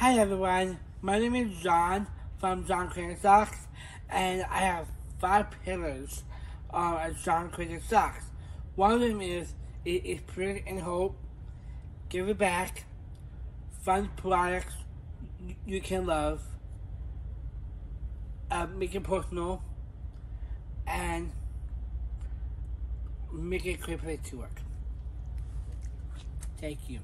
Hi everyone, my name is John from John's Crazy Socks, and I have five pillars uh, at John's Crazy Socks. One of them is it is spirit and hope, give it back, fun products you can love, uh, make it personal, and make it creative to work. Thank you.